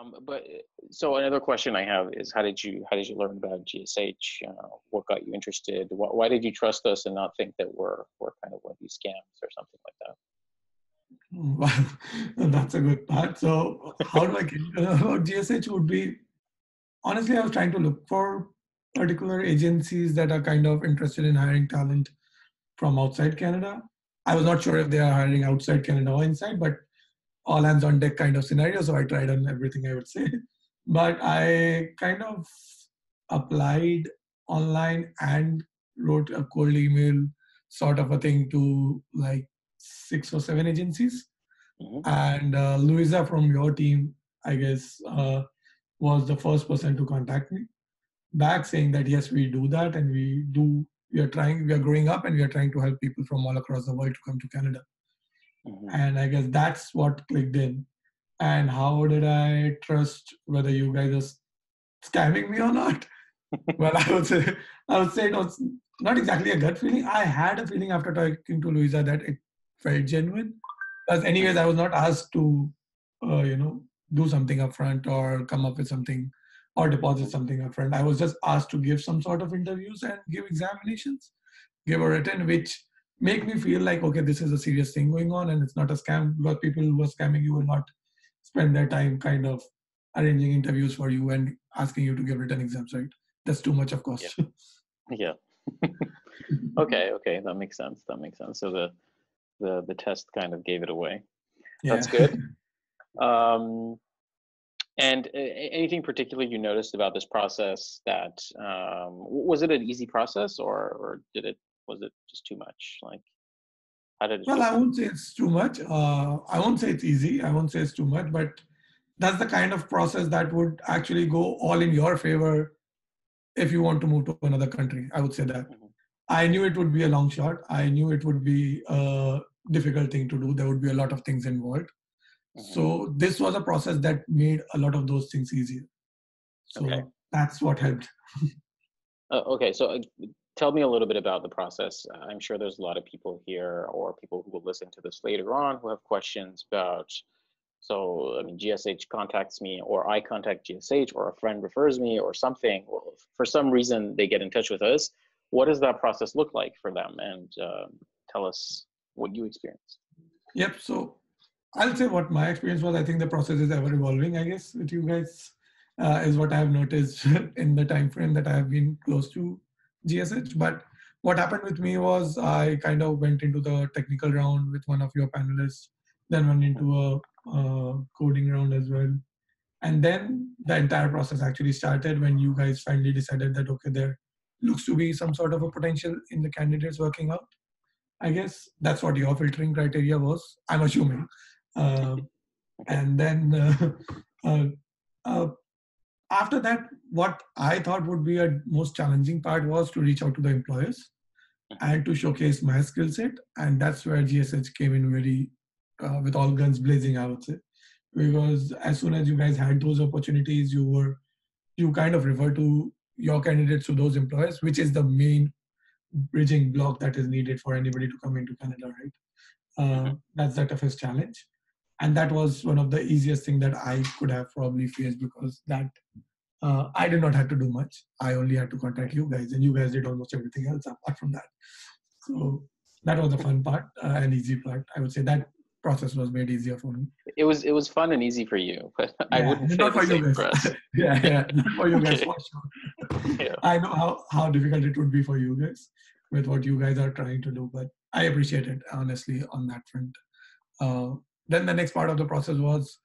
Um, but so another question I have is how did you how did you learn about GSH? Uh, what got you interested? Why, why, did you trust us and not think that we're we're kind of one of these scams or something like that? Well, that's a good part. So how do I get about GSH would be honestly I was trying to look for particular agencies that are kind of interested in hiring talent from outside Canada. I was not sure if they are hiring outside Canada or inside, but all hands on deck kind of scenario. So I tried on everything I would say. But I kind of applied online and wrote a cold email sort of a thing to like six or seven agencies. Mm-hmm. And uh, Louisa from your team, I guess, uh, was the first person to contact me back saying that yes, we do that and we do, we are trying, we are growing up and we are trying to help people from all across the world to come to Canada. Mm-hmm. And I guess that's what clicked in. And how did I trust whether you guys are scamming me or not? well, I would say I would say it was not exactly a gut feeling. I had a feeling after talking to Louisa that it felt genuine. Because anyways, I was not asked to, uh, you know, do something upfront or come up with something or deposit something upfront. I was just asked to give some sort of interviews and give examinations, give a written, which make me feel like okay this is a serious thing going on and it's not a scam. Because people who are scamming you will not spend their time kind of arranging interviews for you and asking you to give written exams right? That's too much of course. Yeah, yeah. okay okay. That makes sense. That makes sense. So the the the test kind of gave it away. Yeah. that's good. Um and uh, anything particular you noticed about this process that um, was it an easy process or, or did it was it just too much? Like, how did it? Well, I won't say it's too much. Uh, I won't say it's easy. I won't say it's too much, but that's the kind of process that would actually go all in your favor if you want to move to another country. I would say that. Mm-hmm. I knew it would be a long shot. I knew it would be a difficult thing to do. There would be a lot of things involved. Mm-hmm. So this was a process that made a lot of those things easier. So okay. that's what helped. uh, okay, so uh, tell me a little bit about the process. I'm sure there's a lot of people here or people who will listen to this later on who have questions about. So, I mean, GSH contacts me, or I contact GSH, or a friend refers me, or something. For some reason, they get in touch with us. What does that process look like for them? And uh, tell us what you experienced. Yep. So, I'll say what my experience was. I think the process is ever evolving. I guess with you guys uh, is what I have noticed in the time frame that I have been close to GSH. But what happened with me was I kind of went into the technical round with one of your panelists, then went into a, a coding round as well. And then the entire process actually started when you guys finally decided that, okay, there looks to be some sort of a potential in the candidates working out. I guess that's what your filtering criteria was, I'm assuming. Uh, and then uh, uh, uh after that, what I thought would be a most challenging part was to reach out to the employers and to showcase my skill set. And that's where GSH came in very, uh, with all guns blazing, I would say. Because as soon as you guys had those opportunities, you were, you kind of refer to your candidates to those employers, which is the main bridging block that is needed for anybody to come into Canada, right? Uh, mm-hmm. that's the toughest challenge and that was one of the easiest thing that i could have probably faced because that uh, i did not have to do much. I only had to contact you guys and you guys did almost everything else apart from that. So that was the fun part uh, and easy part. I would say that process was made easier for me. It was it was fun and easy for you but yeah, i wouldn't not for you guys. yeah yeah not for you guys for sure. Yeah. i know how how difficult it would be for you guys with what you guys are trying to do but i appreciate it honestly on that front. Uh, then the next part of the process was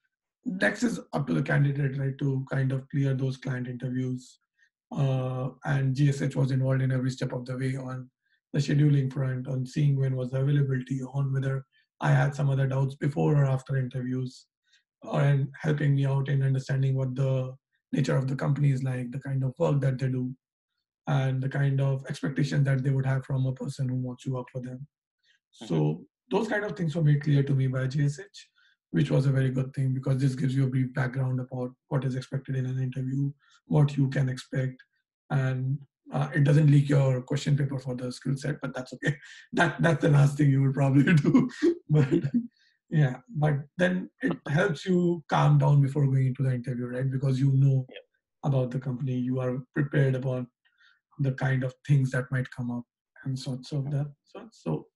next is up to the candidate, right, to kind of clear those client interviews. Uh, and GSH was involved in every step of the way on the scheduling front, on seeing when was the availability, on whether I had some other doubts before or after interviews, and helping me out in understanding what the nature of the company is like, the kind of work that they do, and the kind of expectations that they would have from a person who wants to work for them. Mm-hmm. So those kind of things were made clear to me by GSH, which was a very good thing because this gives you a brief background about what is expected in an interview, what you can expect, and uh, it doesn't leak your question paper for the skill set, but that's okay. That that's the last thing you will probably do. but Yeah, but then it helps you calm down before going into the interview, right? Because you know Yeah. about the company, you are prepared about the kind of things that might come up and sorts of that. So, so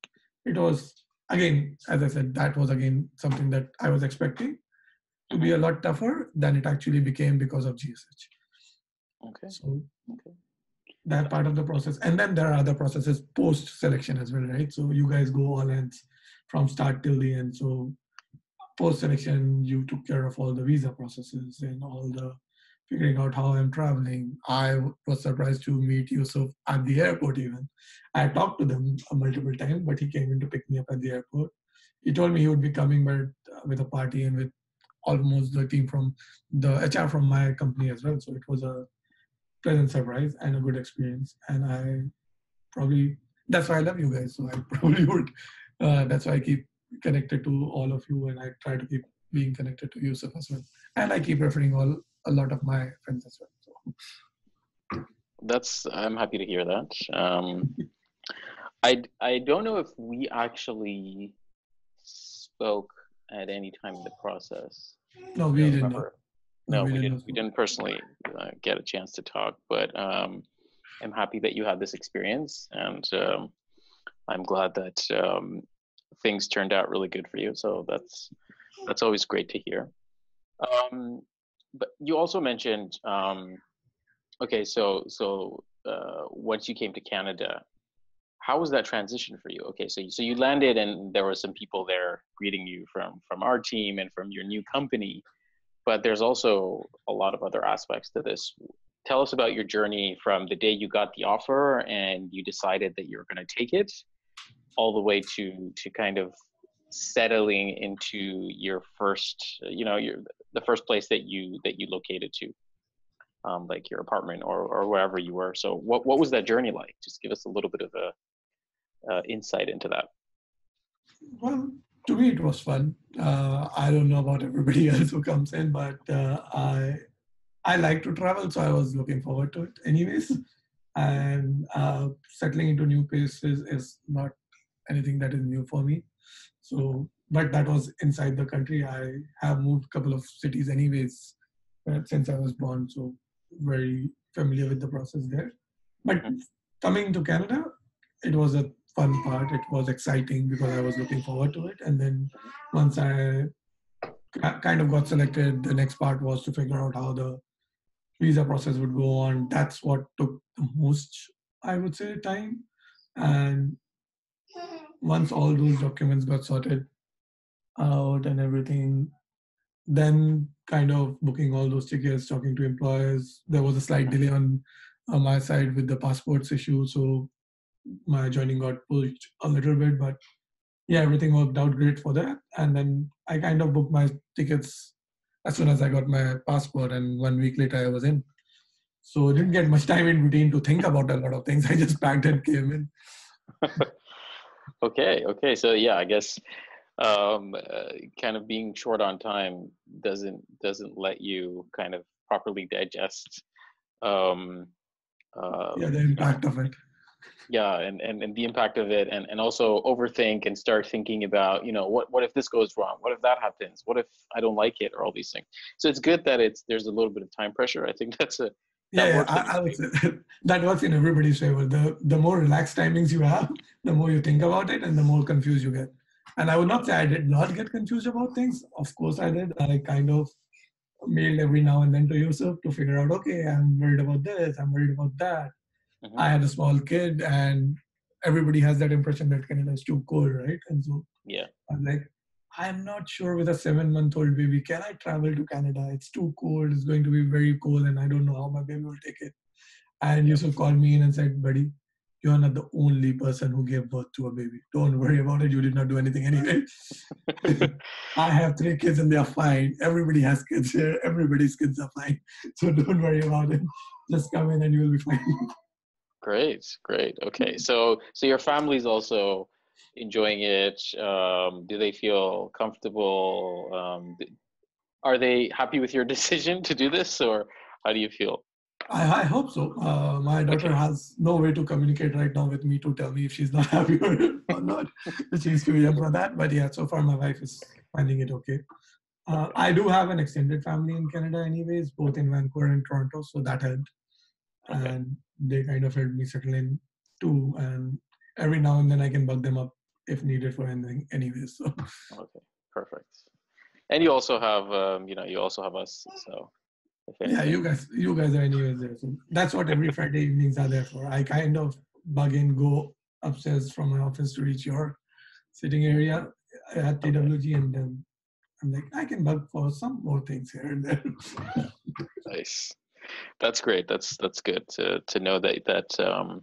it was again, as I said, that was again something that I was expecting to be a lot tougher than it actually became because of GSH. Okay. So Okay. that part of the process, and then there are other processes post selection as well, right? So you guys go all ends from start till the end. So post selection, you took care of all the visa processes and all the figuring out how I'm traveling. I was surprised to meet Yusuf at the airport even. I talked to them multiple times, but he came in to pick me up at the airport. He told me he would be coming but uh, with a party and with almost the team from the HR from my company as well. So it was a pleasant surprise and a good experience. And I probably that's why I love you guys. So I probably would. Uh, that's why I keep connected to all of you, and I try to keep being connected to Yusuf as well. And I keep referring all a lot of my friends as well. So. That's I'm happy to hear that. Um, I I don't know if we actually spoke at any time in the process. No, we didn't. remember. No, we we didn't. didn't. We didn't personally uh, get a chance to talk, but um, I'm happy that you had this experience, and um, I'm glad that um, things turned out really good for you. So that's that's always great to hear. Um, but you also mentioned, um, okay, so so uh, once you came to Canada, how was that transition for you? Okay, so you, so you landed, and there were some people there greeting you from from our team and from your new company but there's also a lot of other aspects to this. Tell us about your journey from the day you got the offer and you decided that you're going to take it, all the way to to kind of settling into your first, you know, your the first place that you that you located to, um, like your apartment or or wherever you were. So what what was that journey like? Just give us a little bit of a uh, insight into that. Well, to me it was fun. Uh, I don't know about everybody else who comes in, but uh, I I like to travel, so I was looking forward to it anyways. And uh, settling into new places is not anything that is new for me. So, but that was inside the country. I have moved a couple of cities anyways uh, since I was born, so very familiar with the process there. But coming to Canada, it was a fun part. It was exciting because I was looking forward to it. And then once I kind of got selected, the next part was to figure out how the visa process would go on. That's what took the most, I would say, time. And once all those documents got sorted out and everything, then kind of booking all those tickets, talking to employers. There was a slight mm-hmm. delay on, on my side with the passports issue, so my joining got pushed a little bit, but yeah, everything worked out great for that. And then I kind of booked my tickets as soon as I got my passport, and one week later I was in. So I didn't get much time in between to think about a lot of things. I just packed and came in. okay, okay. So yeah, I guess um, uh, kind of being short on time doesn't doesn't let you kind of properly digest um, uh, yeah, the impact of it. Yeah, and, and, and the impact of it, and, and also overthink and start thinking about, you know, what what if this goes wrong? What if that happens? What if I don't like it, or all these things? So it's good that it's there's a little bit of time pressure. I think that's a yeah, yeah I, I would say that works in everybody's favor. The the more relaxed timings you have, the more you think about it, and the more confused you get. And I would not say I did not get confused about things. Of course, I did. I kind of mailed every now and then to Yusuf to figure out, okay, I'm worried about this, I'm worried about that. Mm-hmm. I had a small kid, and everybody has that impression that Canada is too cold, right? And so yeah, I'm like, I'm not sure with a seven month old baby, can I travel to Canada? It's too cold. It's going to be very cold, and I don't know how my baby will take it. And Yusuf called me in and said, buddy, you're not the only person who gave birth to a baby. Don't worry about it. You did not do anything anyway. I have three kids and they are fine. Everybody has kids here. Everybody's kids are fine. So don't worry about it. Just come in and you will be fine. Great, great. Okay, so so your family's also enjoying it. Um, do they feel comfortable? Um, are they happy with your decision to do this, or how do you feel? I, I hope so. Uh, my daughter okay. has no way to communicate right now with me to tell me if she's not happy or not. she's too young for that. But yeah, so far my wife is finding it okay. Uh, I do have an extended family in Canada, anyways, both in Vancouver and Toronto, so that helped. Okay. And they kind of helped me settle in too. And every now and then I can bug them up if needed for anything, anyways. So. Okay, perfect. And you also have, um, you know, you also have us. So yeah, you guys, you guys are anyways there. So that's what every Friday evenings are there for. I kind of bug in, go upstairs from my office to reach your sitting area at TWG, and then I'm like, I can bug for some more things here and there. nice. That's great. That's that's good to to know that that um,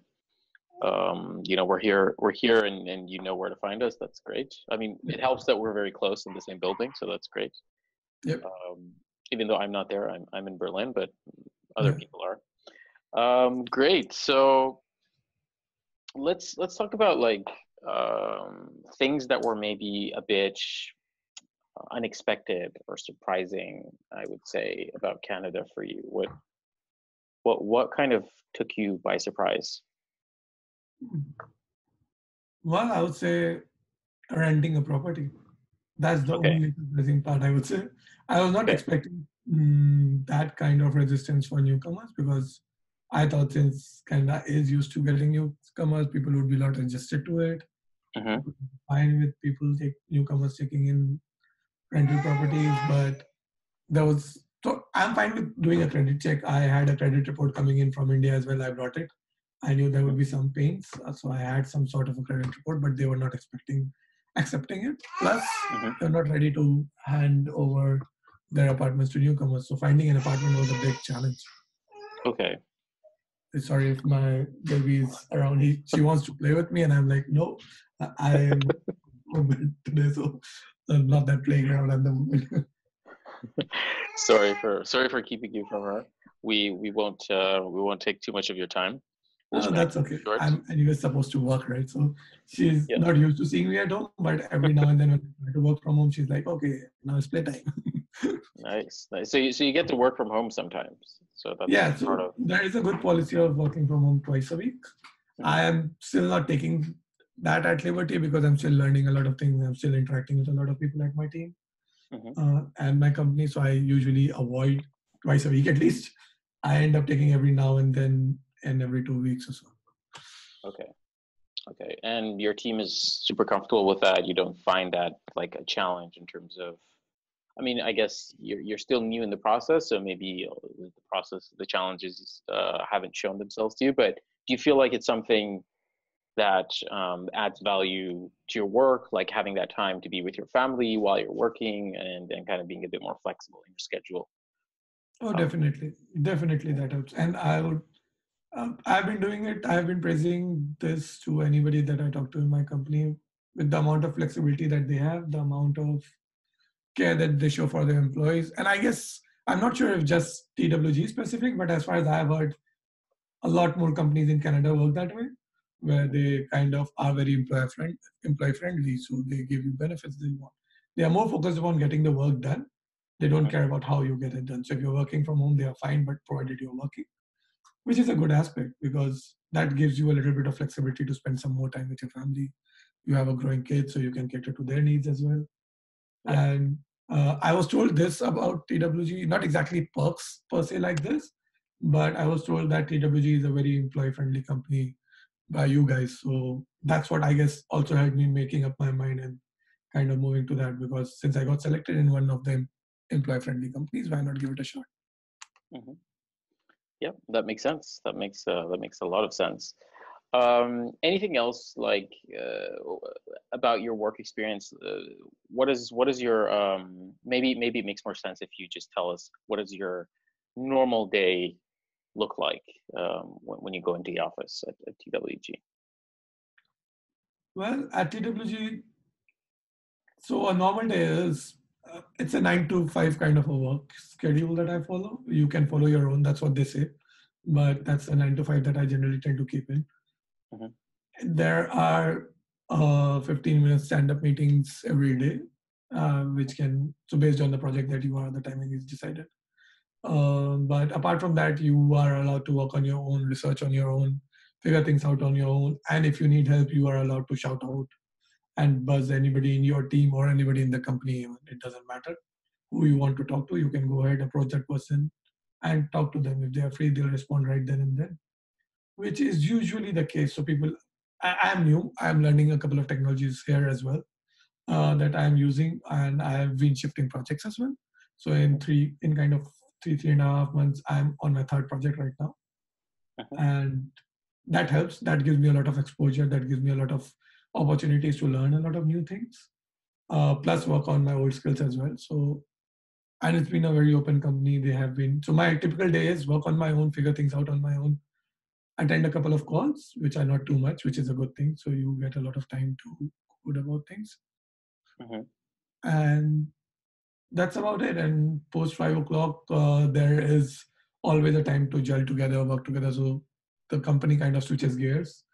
um, you know we're here we're here and, and you know where to find us. That's great. I mean, it helps that we're very close in the same building, so that's great. Yep. Um, even though I'm not there, I'm I'm in Berlin, but other yeah. people are. Um, great. So let's let's talk about like um, things that were maybe a bit unexpected or surprising. I would say about Canada for you. What what what kind of took you by surprise? Well, I would say renting a property. That's the okay. only surprising part, I would say. I was not expecting mm, that kind of resistance for newcomers because I thought since Canada is used to getting newcomers, people would be a lot adjusted to it. Mm-hmm. Fine with people take newcomers taking in rental properties, but there was so I'm fine with doing a credit check. I had a credit report coming in from India as well. I brought it. I knew there would be some pains, so I had some sort of a credit report, but they were not expecting accepting it. Plus, mm-hmm. they're not ready to hand over their apartments to newcomers. So finding an apartment was a big challenge. Okay. Sorry if my baby is around. He, she wants to play with me, and I'm like, no, I am today, so I'm not that playing around at the moment. sorry for sorry for keeping you from her. We we won't uh, we won't take too much of your time. Oh, that's okay. I'm anyway supposed to work, right? So she's yeah. not used to seeing me at home, but every now and then when I to work from home, she's like, okay, now it's playtime. nice, nice. So you, so you get to work from home sometimes. So that's yeah. So of... there is a good policy of working from home twice a week. Mm-hmm. I am still not taking that at liberty because I'm still learning a lot of things. I'm still interacting with a lot of people at my team mm-hmm. uh, and my company. So I usually avoid twice a week at least. I end up taking every now and then and every two weeks or so. Okay. Okay. And your team is super comfortable with that. You don't find that like a challenge in terms of I mean, I guess you're you're still new in the process, so maybe uh, the process, the challenges uh, haven't shown themselves to you. But do you feel like it's something that um, adds value to your work, like having that time to be with your family while you're working, and and kind of being a bit more flexible in your schedule? Oh, um, definitely, definitely that helps. And I would, um, I've been doing it. I've been praising this to anybody that I talk to in my company with the amount of flexibility that they have, the amount of care that they show for their employees. And I guess I'm not sure if just TWG specific, but as far as I've heard, a lot more companies in Canada work that way, where they kind of are very employee friend, employee friendly, so they give you benefits they want. They are more focused upon getting the work done. They don't care about how you get it done. So if you're working from home, they are fine, but provided you're working, which is a good aspect because that gives you a little bit of flexibility to spend some more time with your family. You have a growing kid, so you can cater to their needs as well. And uh, I was told this about TWG, not exactly perks per se like this, but I was told that TWG is a very employee friendly company by you guys. So that's what I guess also helped me making up my mind and kind of moving to that because since I got selected in one of them employee friendly companies, why not give it a shot? Mm-hmm. Yeah, that makes sense. That makes uh, that makes a lot of sense. Um, anything else like uh, about your work experience? Uh, what is what is your um, maybe maybe it makes more sense if you just tell us what does your normal day look like um, when, when you go into the office at, at TWG? Well, at TWG, so a normal day is uh, it's a nine to five kind of a work schedule that I follow. You can follow your own. That's what they say, but that's a nine to five that I generally tend to keep in. Mm-hmm. There are uh, 15 minute stand up meetings every day, uh, which can, so based on the project that you are, the timing is decided. Um, but apart from that, you are allowed to work on your own, research on your own, figure things out on your own. And if you need help, you are allowed to shout out and buzz anybody in your team or anybody in the company. It doesn't matter who you want to talk to. You can go ahead, approach that person, and talk to them. If they are free, they'll respond right then and then, which is usually the case. So people, I am new. I am learning a couple of technologies here as well uh, that I am using, and I have been shifting projects as well. So in three, in kind of three, three and a half months, I'm on my third project right now. Uh-huh. And that helps. That gives me a lot of exposure. That gives me a lot of opportunities to learn a lot of new things. Uh, plus work on my old skills as well. So, and it's been a very open company. They have been, so my typical day is work on my own, figure things out on my own, attend a couple of calls, which are not too much, which is a good thing. So you get a lot of time to code about things. Uh-huh. And that's about it. And post five o'clock, uh, there is always a time to gel together, work together. So the company kind of switches gears,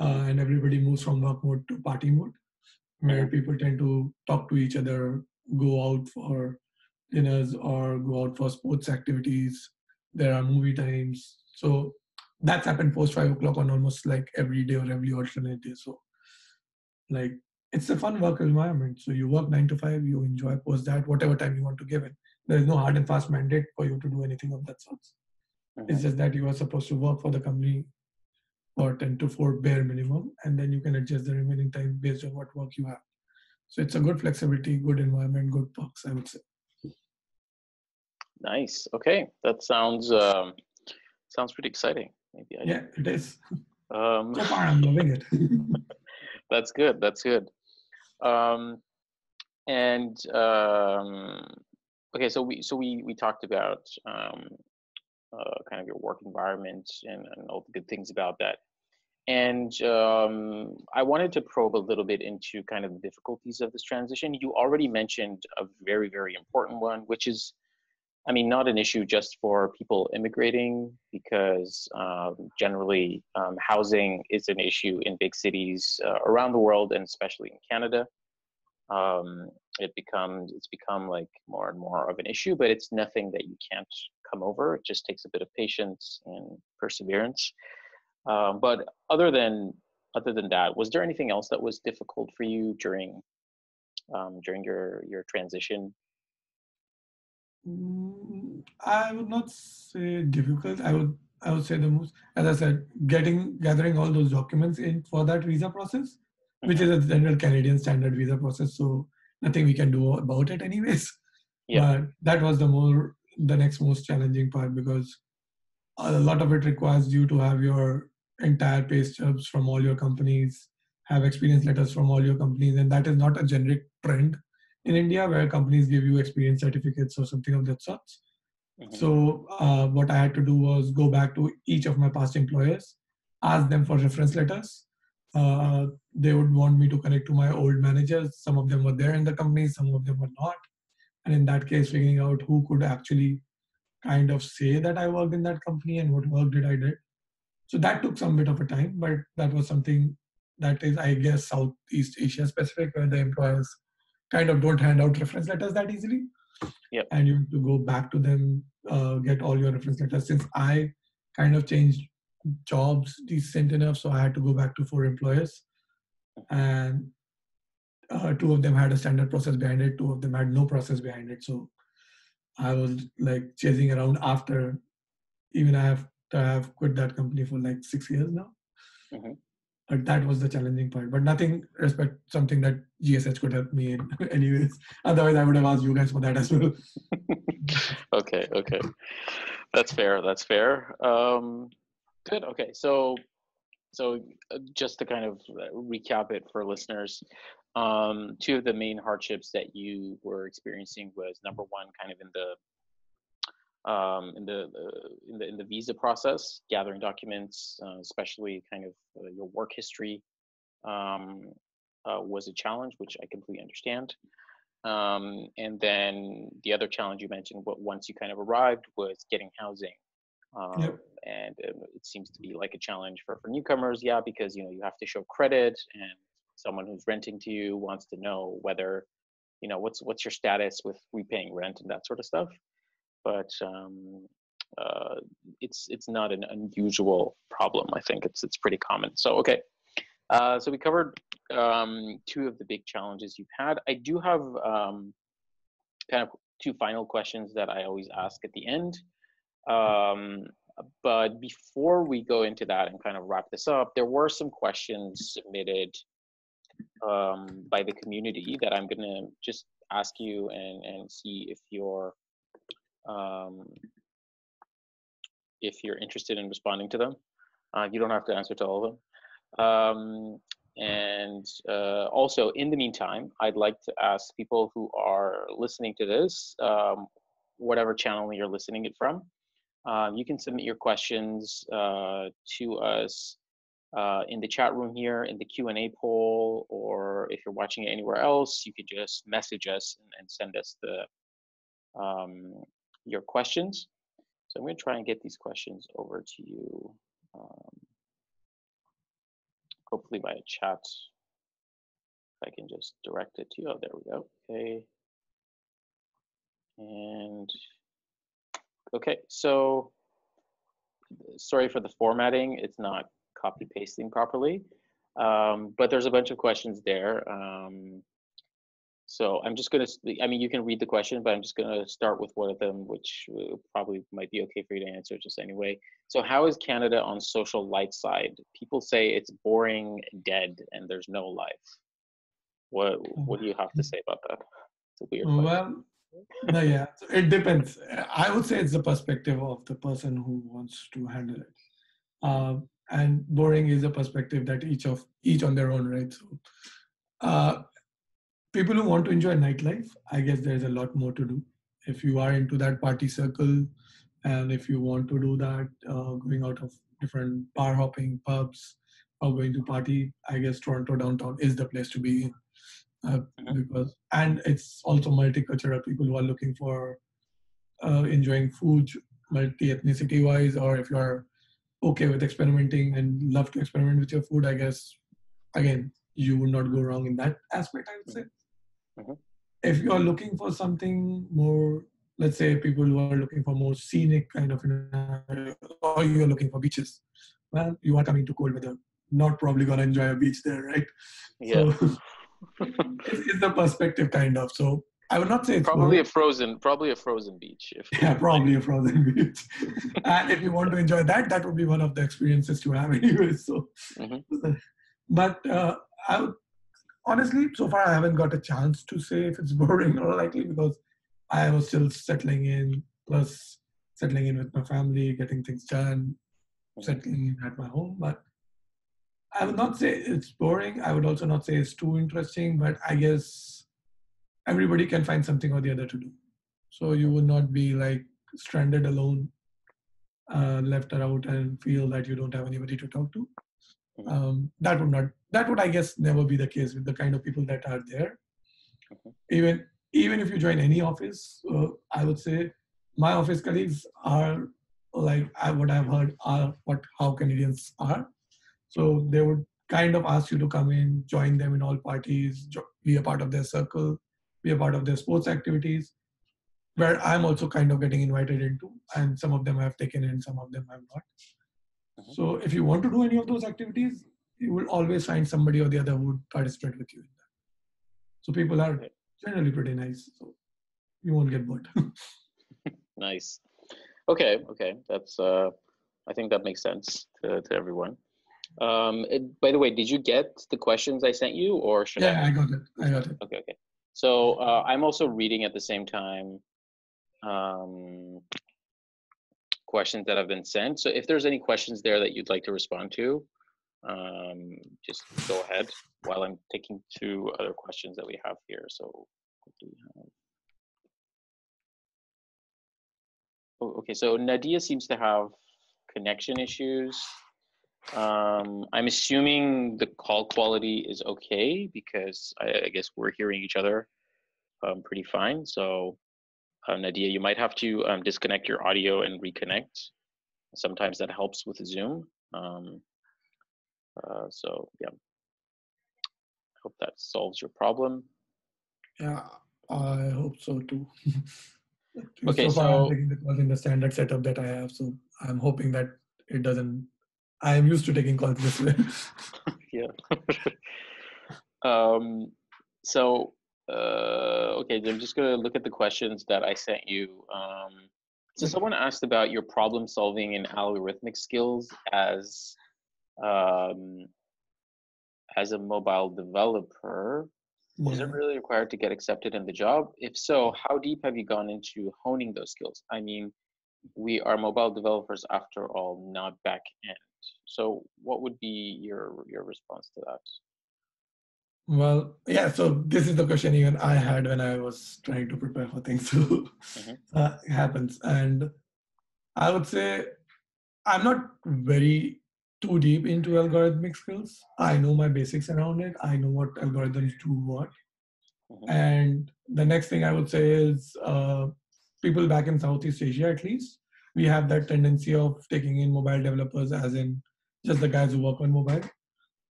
uh, and everybody moves from work mode to party mode, where people tend to talk to each other, go out for dinners, or go out for sports activities. There are movie times. So that's happened post five o'clock on almost like every day or every alternate day. So like it's a fun work environment. So you work nine to five, you enjoy post that, whatever time you want to give it. There is no hard and fast mandate for you to do anything of that sort. Mm-hmm. It's just that you are supposed to work for the company for 10 to 4 bare minimum, and then you can adjust the remaining time based on what work you have. So it's a good flexibility, good environment, good perks, I would say. Nice. Okay, that sounds um, sounds pretty exciting. Maybe I yeah, it is. Um, so far, I'm loving it. that's good. That's good. Um, and um, okay, so we so we we talked about um, uh, kind of your work environment and, and, all the good things about that. And um, I wanted to probe a little bit into kind of the difficulties of this transition. You already mentioned a very very important one, which is I mean, not an issue just for people immigrating, because um, generally um, housing is an issue in big cities uh, around the world, and especially in Canada. Um, it becomes it's become like more and more of an issue, but it's nothing that you can't come over. It just takes a bit of patience and perseverance. Um, but other than other than that, was there anything else that was difficult for you during um, during your your transition Mm, I would not say difficult. I would I would say the most, as I said, getting gathering all those documents in for that visa process, which is a general Canadian standard visa process. So nothing we can do about it, anyways. Yeah. But that was the more the next most challenging part because a lot of it requires you to have your entire pay stubs from all your companies, have experience letters from all your companies, and that is not a generic trend in India where companies give you experience certificates or something of that sort. Mm-hmm. So uh, what I had to do was go back to each of my past employers, ask them for reference letters. Uh, they would want me to connect to my old managers. Some of them were there in the company, some of them were not. And in that case, figuring out who could actually kind of say that I worked in that company and what work did I did. So that took some bit of a time, but that was something that is, I guess, Southeast Asia specific, where the employers kind of don't hand out reference letters that easily. Yep. And you have to go back to them, uh, get all your reference letters. Since I kind of changed jobs decent enough, so I had to go back to four employers. And uh, two of them had a standard process behind it, two of them had no process behind it. So I was like chasing around after even I have to have quit that company for like six years now. Mm-hmm that was the challenging part. But nothing respect something that gsh could help me in anyways. Otherwise i would have asked you guys for that as well. Okay okay. That's fair that's fair. Um good okay. So so uh, just to kind of uh, recap it for listeners um two of the main hardships that you were experiencing was number one kind of in the um, in the uh, in the in the visa process, gathering documents, uh, especially kind of uh, your work history, um, uh, was a challenge, which I completely understand. Um, and then the other challenge you mentioned, what once you kind of arrived, was getting housing. Um, yep. And um, it seems to be like a challenge for, for newcomers, yeah, because you know you have to show credit, and someone who's renting to you wants to know whether, you know, what's what's your status with repaying rent and that sort of stuff. But um, uh, it's it's not an unusual problem. I think it's it's pretty common. So okay, uh, so we covered um, two of the big challenges you've had. I do have um, kind of two final questions that I always ask at the end. Um, but before we go into that and kind of wrap this up, there were some questions submitted um, by the community that I'm going to just ask you and, and see if you're um, if you're interested in responding to them. Uh, you don't have to answer to all of them. Um, and uh, also, in the meantime, I'd like to ask people who are listening to this, um, whatever channel you're listening it from, uh, you can submit your questions uh, to us uh, in the chat room here, in the Q&A poll, or if you're watching it anywhere else, you could just message us and, and send us the um, your questions. So I'm going to try and get these questions over to you, um, hopefully via chat. If I can just direct it to you. Oh, there we go. Okay. And okay, so sorry for the formatting. It's not copy pasting properly, um, but there's a bunch of questions there. Um, so I'm just going to, I mean, you can read the question, but I'm just going to start with one of them, which uh, probably might be okay for you to answer just anyway. So how is Canada on social light side? People say it's boring, dead, and there's no life. What What do you have to say about that? It's a weird. Well, no, yeah, it depends. I would say it's the perspective of the person who wants to handle it. Um, and boring is a perspective that each of each on their own, right? So, uh, people who want to enjoy nightlife, I guess there's a lot more to do. If you are into that party circle, and if you want to do that, uh, going out of different bar hopping pubs or going to party, I guess Toronto downtown is the place to be in. Uh, mm-hmm. because and it's also multicultural people who are looking for uh, enjoying food multi ethnicity wise or if you are okay with experimenting and love to experiment with your food i guess again you would not go wrong in that aspect i would say Mm-hmm. If you are looking for something more, let's say people who are looking for more scenic kind of, or you are looking for beaches, well, you are coming to cold weather. Not probably going to enjoy a beach there, right? Yeah. So it's, it's the perspective kind of. So I would not say probably a frozen, probably a frozen beach. If yeah, probably a frozen beach. and if you want to enjoy that, that would be one of the experiences to have anyway. So, mm-hmm. but uh, I would honestly, so far I haven't got a chance to say if it's boring or likely because I was still settling in, plus settling in with my family, getting things done, settling in at my home. But I would not say it's boring. I would also not say it's too interesting, but I guess everybody can find something or the other to do. So you would not be like stranded alone, uh, left out and feel that you don't have anybody to talk to. Mm-hmm. Um, that would not that would i guess never be the case with the kind of people that are there okay. even even if you join any office uh, i would say my office colleagues are like I, what i've heard are what how canadians are so they would kind of ask you to come in join them in all parties be a part of their circle be a part of their sports activities where i'm also kind of getting invited into and some of them I have taken in some of them i've not uh-huh. so if you want to do any of those activities you will always find somebody or the other who would participate with you in that. So people are generally pretty nice. So you won't get bored. nice. Okay. Okay. That's. Uh, I think that makes sense to, to everyone. Um, it, by the way, did you get the questions I sent you, or should yeah, I? I got it. I got it. Okay. Okay. So uh, I'm also reading at the same time um, questions that have been sent. So if there's any questions there that you'd like to respond to, um, just go ahead while I'm taking two other questions that we have here. So? Oh, okay, so Nadia seems to have connection issues. Um, I'm assuming the call quality is okay because I, I guess we're hearing each other um, pretty fine. So uh, Nadia, you might have to um, disconnect your audio and reconnect. Sometimes that helps with Zoom. Um, uh, so yeah, I hope that solves your problem. Yeah, I hope so too. Okay, so far so- I'm taking the calls in the standard setup that I have. So I'm hoping that it doesn't. I am used to taking calls this way. yeah. um, so uh, okay, I'm just gonna look at the questions that I sent you. Um, so someone asked about your problem solving and algorithmic skills as um, as a mobile developer. Was it really required to get accepted in the job? If so, how deep have you gone into honing those skills? I mean, we are mobile developers after all, not back end. So, what would be your your response to that? Well, yeah. So this is the question even I had when I was trying to prepare for things. So Mhm. uh, happens, and I would say I'm not very too deep into algorithmic skills. I know my basics around it. I know what algorithms do what. Mhm. And the next thing I would say is uh, people back in Southeast Asia, at least, we have that tendency of taking in mobile developers as in just the guys who work on mobile.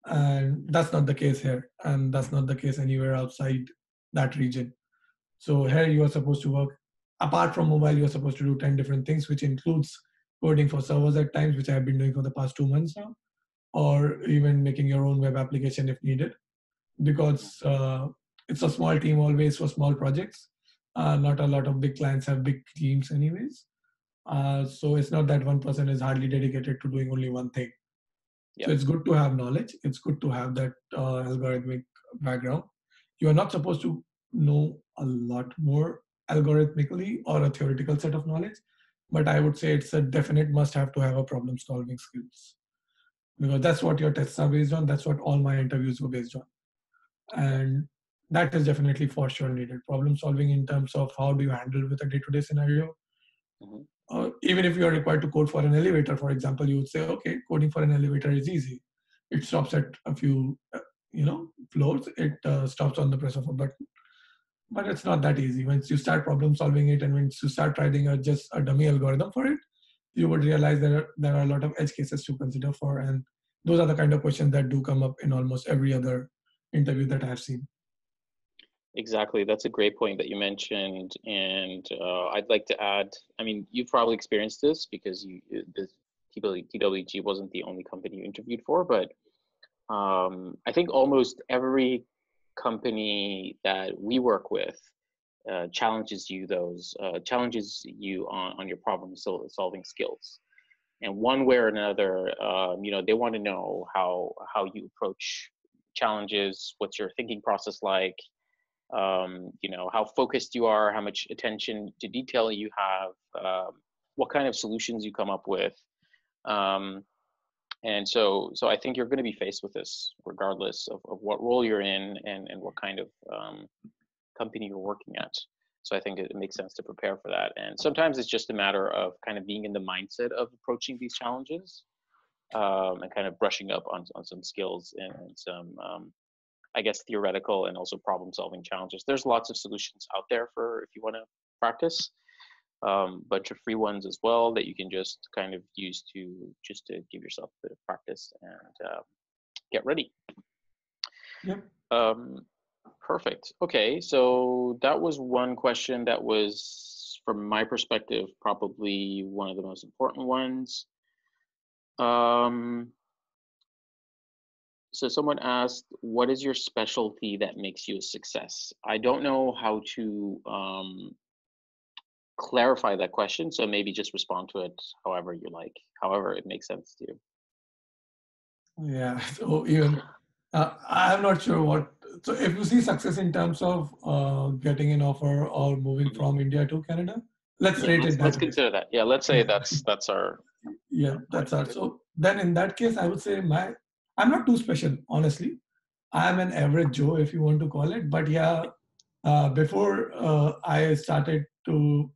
And that's not the case here. And that's not the case anywhere outside that region. So here you are supposed to work, apart from mobile, you're supposed to do 10 different things, which includes coding for servers at times, which I've been doing for the past two months now, or even making your own web application if needed. Because uh, it's a small team always for small projects. Uh, not a lot of big clients have big teams, anyways. Uh, so it's not that one person is hardly dedicated to doing only one thing. So it's good to have knowledge. It's good to have that uh, algorithmic background. You are not supposed to know a lot more algorithmically or a theoretical set of knowledge, but I would say it's a definite must have to have a problem solving skills because that's what your tests are based on. That's what all my interviews were based on. And that is definitely for sure needed. Problem solving in terms of how do you handle with a day to day scenario. Mhm. Uh, even if you are required to code for an elevator, for example, you would say, okay, coding for an elevator is easy. It stops at a few, uh, you know, floors. It uh, stops on the press of a button. But it's not that easy. Once you start problem solving it, and once you start writing a, just a dummy algorithm for it, you would realize there are, there are a lot of edge cases to consider for, and those are the kind of questions that do come up in almost every other interview that I've seen. Exactly. That's a great point that you mentioned. And uh, I'd like to add I mean, you've probably experienced this because you, this TWG wasn't the only company you interviewed for, but um, I think almost every company that we work with uh, challenges you those uh, challenges you on, on your problem solving skills. And one way or another um, you know they want to know how how you approach challenges what's your thinking process like um, you know how focused you are how much attention to detail you have um, what kind of solutions you come up with. Um, and so so i think you're going to be faced with this regardless of, of what role you're in and and what kind of um, company you're working at. So i think it, it makes sense to prepare for that. And sometimes it's just a matter of kind of being in the mindset of approaching these challenges um, and kind of brushing up on, on some skills and, and some um, i guess theoretical and also problem solving challenges. There's lots of solutions out there for if you want to practice um, bunch of free ones as well that you can just kind of use to just to give yourself a bit of practice and uh, get ready. Yep. Um, perfect. Okay, so that was one question that was, from my perspective, probably one of the most important ones. Um, so someone asked, "What is your specialty that makes you a success?" I don't know how to um, clarify that question, so maybe just respond to it however you like, however it makes sense to you. Yeah. So even uh, I'm not sure what. So if you see success in terms of uh, getting an offer or moving Mhm. from India to Canada, let's Yeah, rate let's, it let's way. consider that. Yeah, let's say that's that's our Yeah, that's our. So then in that case, I would say my I'm not too special, honestly. I'm an average Joe, if you want to call it. But yeah, uh, before uh, I started to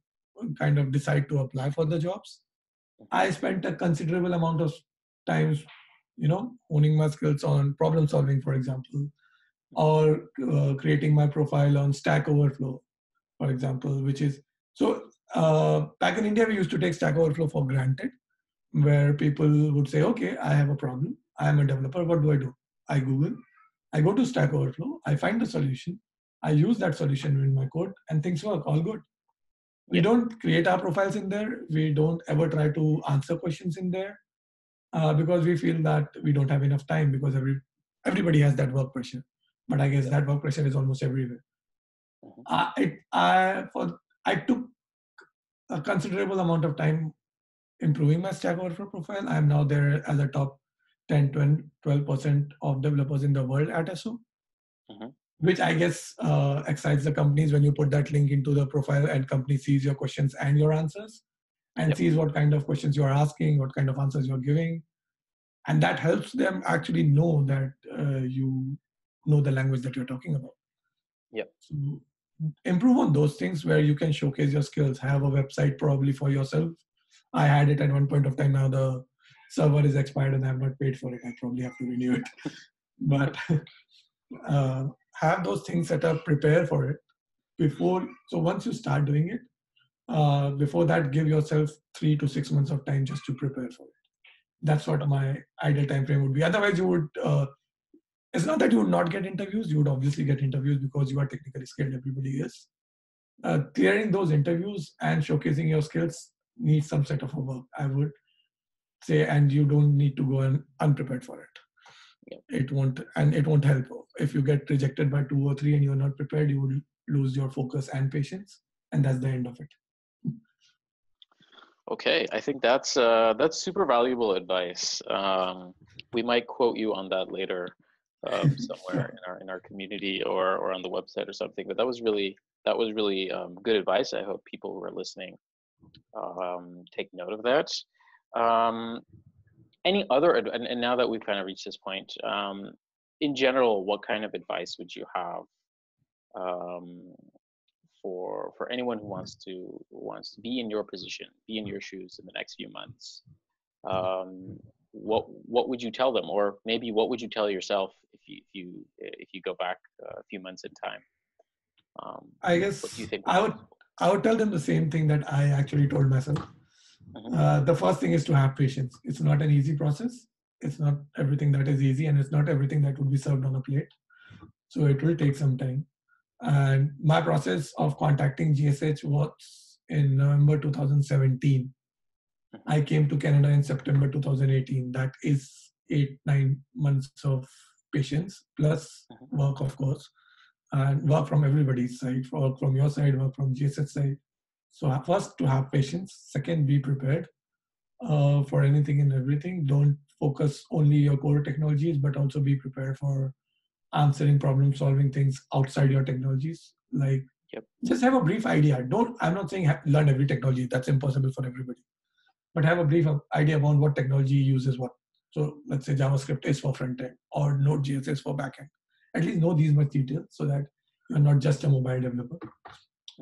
kind of decide to apply for the jobs, I spent a considerable amount of times, you know, honing my skills on problem solving, for example, or uh, creating my profile on Stack Overflow, for example, which is so uh, back in India, we used to take Stack Overflow for granted, where people would say, okay, I have a problem. I am a developer. What do I do? I Google, I go to Stack Overflow, I find the solution, I use that solution in my code, and things work all good. We don't create our profiles in there. We don't ever try to answer questions in there uh, because we feel that we don't have enough time because every everybody has that work pressure. But I guess that work pressure is almost everywhere. Mm-hmm. I, it, I, for, I took a considerable amount of time improving my Stack Overflow profile. I'm now there as a top 10, 12% of developers in the world at SO. Mm-hmm which I guess uh, excites the companies when you put that link into the profile and company sees your questions and your answers and yep. sees what kind of questions you are asking, what kind of answers you're giving. And that helps them actually know that uh, you know the language that you're talking about. Yeah. So improve on those things where you can showcase your skills, have a website probably for yourself. I had it at one point of time. Now the server is expired and I have not paid for it. I probably have to renew it. but uh, have those things set up, prepare for it before. So once you start doing it, uh, before that, give yourself three to six months of time just to prepare for it. That's what my ideal time frame would be. Otherwise, you would. Uh, it's not that you would not get interviews. You would obviously get interviews because you are technically skilled. Everybody is. Uh, clearing those interviews and showcasing your skills needs some set of work. I would say, and you don't need to go unprepared for it it won't and it won't help. If you get rejected by two or three and you're not prepared you will lose your focus and patience and that's the end of it. Okay i think that's uh, that's super valuable advice. Um, we might quote you on that later um, somewhere in our in our community or or on the website or something but that was really that was really um, good advice. I hope people who are listening um, take note of that. Um, any other and, and now that we've kind of reached this point um, in general what kind of advice would you have um, for for anyone who wants to wants to be in your position be in your shoes in the next few months? Um, what what would you tell them? Or maybe what would you tell yourself if you if you if you go back a few months in time? Um, i guess i would i would tell them the same thing that i actually told myself. Uh, the first thing is to have patience. It's not an easy process. It's not everything that is easy, and it's not everything that would be served on a plate. So it will take some time. And my process of contacting GSH was in November 2017. Mm-hmm. I came to Canada in September 2018. That is eight, nine months of patience plus mm-hmm. work, of course, and work from everybody's side, work from your side, work from GSH side, so first, to have patience. Second, be prepared uh, for anything and everything. Don't focus only your core technologies, but also be prepared for answering problem solving things outside your technologies. Like yep. just have a brief idea. Don't. I'm not saying have, learn every technology. That's impossible for everybody. But have a brief idea about what technology uses what. So let's say JavaScript is for front end or Node.js is for backend. At least know these much details so that you're not just a mobile developer.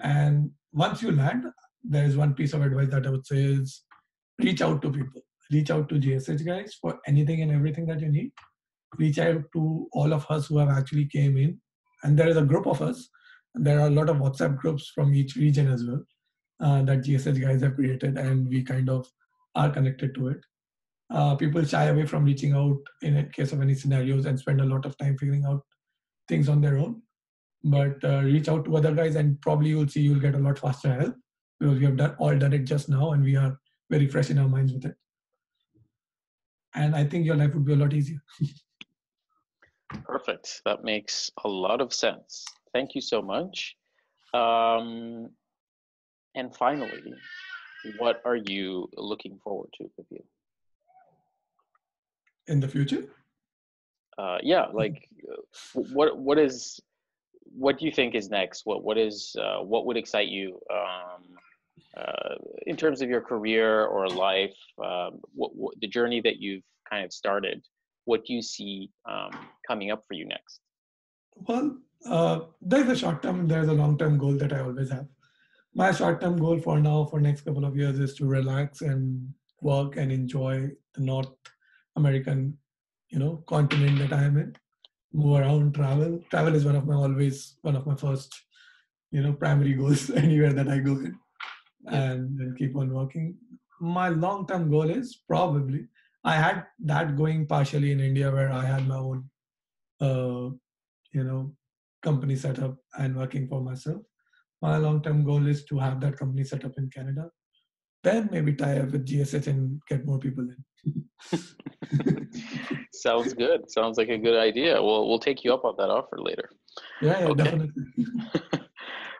And once you land, there is one piece of advice that I would say is reach out to people. Reach out to GSH guys for anything and everything that you need. Reach out to all of us who have actually came in. And there is a group of us. There are a lot of WhatsApp groups from each region as well uh, that GSH guys have created, and we kind of are connected to it. Uh, people shy away from reaching out in case of any scenarios and spend a lot of time figuring out things on their own but uh, reach out to other guys and probably you'll see you'll get a lot faster help because we have done all done it just now and we are very fresh in our minds with it. And i think your life would be a lot easier. Perfect. That makes a lot of sense. Thank you so much. Um, and finally what are you looking forward to with you? In the future? Uh, yeah like uh, what what is what do you think is next? What what is uh, what would excite you um, uh, in terms of your career or life? Um, what, what, the journey that you've kind of started. What do you see um, coming up for you next? Well, uh, there's a short term, there's a long term goal that I always have. My short term goal for now, for next couple of years, is to relax and work and enjoy the North American, you know, continent that I am in move around, travel. Travel is one of my always one of my first, you know, primary goals anywhere that I go in, and then keep on working. My long term goal is probably I had that going partially in India where I had my own, uh, you know, company set up and working for myself. my long-term goal is to have that company set up in Canada. Then maybe tie up with GSH and get more people in. Sounds good. Sounds like a good idea. We'll we'll take you up on that offer later. Yeah, yeah okay. definitely.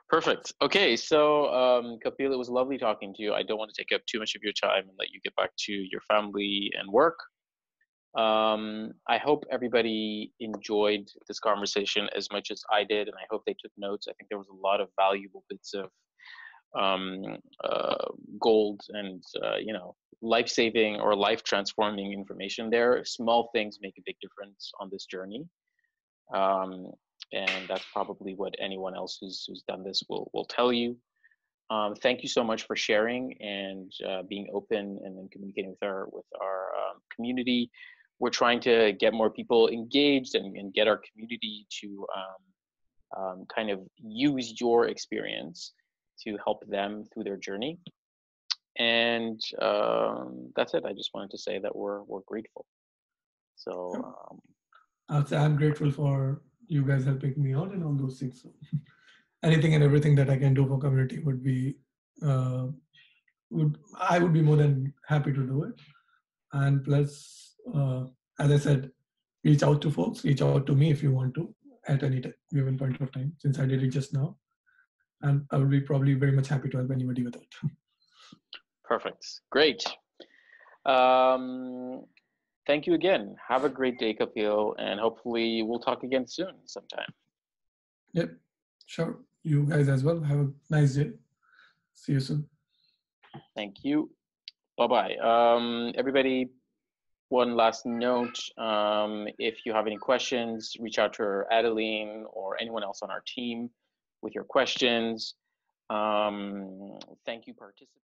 Perfect. Okay, so um, Kapil, it was lovely talking to you. I don't want to take up too much of your time and let you get back to your family and work. Um, I hope everybody enjoyed this conversation as much as I did, and I hope they took notes. I think there was a lot of valuable bits of um, uh, gold and uh, you know life-saving or life-transforming information there. Small things make a big difference on this journey, um, and that's probably what anyone else who's who's done this will will tell you. Um, thank you so much for sharing and uh, being open and then communicating with our with our um, community we're trying to get more people engaged and, and get our community to um, um, kind of use your experience to help them through their journey. And um, that's it. I just wanted to say that we're we're grateful. So um, I'll say I'm grateful for you guys helping me out and all those things. So anything and everything that I can do for community would be uh, would I would be more than happy to do it. And plus uh, as I said, reach out to folks, reach out to me if you want to at any time, given point of time, since I did it just now. And I would be probably very much happy to help anybody with it. Perfect. Great. Um, thank you again. Have a great day, Kapil, and hopefully we'll talk again soon sometime. Yep, sure. You guys as well. Have a nice day. See you soon. Thank you. Bye bye. Um, everybody, one last note um, if you have any questions reach out to adeline or anyone else on our team with your questions. Um, thank you participants